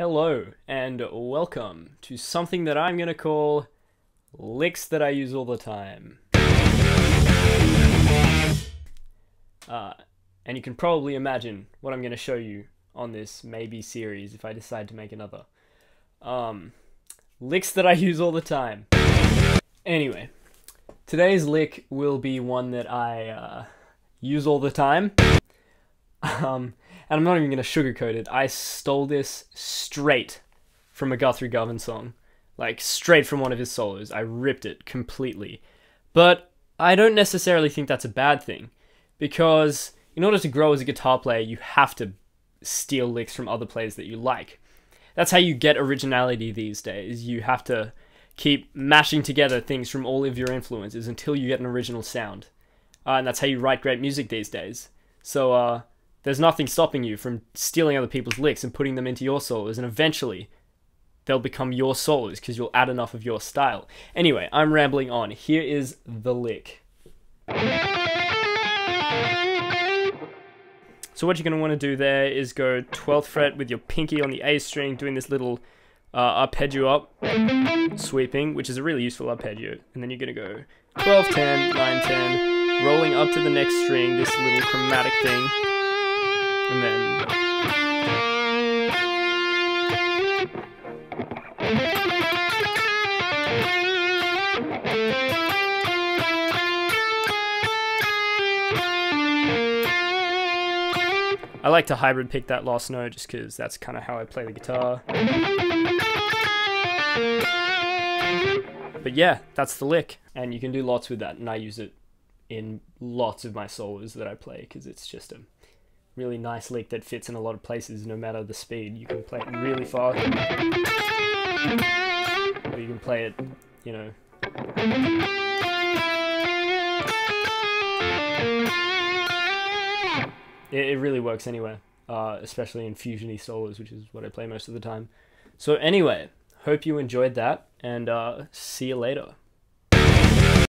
Hello, and welcome to something that I'm going to call licks that I use all the time. Uh, and you can probably imagine what I'm going to show you on this maybe series if I decide to make another. Um, licks that I use all the time. Anyway, today's lick will be one that I uh, use all the time. Um, and I'm not even going to sugarcoat it. I stole this straight from a Guthrie Govan song. Like, straight from one of his solos. I ripped it completely. But I don't necessarily think that's a bad thing. Because in order to grow as a guitar player, you have to steal licks from other players that you like. That's how you get originality these days. You have to keep mashing together things from all of your influences until you get an original sound. Uh, and that's how you write great music these days. So, uh, there's nothing stopping you from stealing other people's licks and putting them into your solos, and eventually they'll become your solos because you'll add enough of your style. Anyway, I'm rambling on. Here is the lick. So what you're going to want to do there is go 12th fret with your pinky on the A string, doing this little uh, arpeggio up, sweeping, which is a really useful arpeggio. And then you're going to go 12, 10, 9, 10, rolling up to the next string, this little chromatic thing and then I like to hybrid pick that last note just because that's kind of how I play the guitar. But yeah, that's the lick, and you can do lots with that, and I use it in lots of my solos that I play because it's just a really nice lick that fits in a lot of places no matter the speed. You can play it really fast. Or you can play it, you know. It, it really works anywhere, uh, especially in fusiony solos, which is what I play most of the time. So anyway, hope you enjoyed that, and uh, see you later.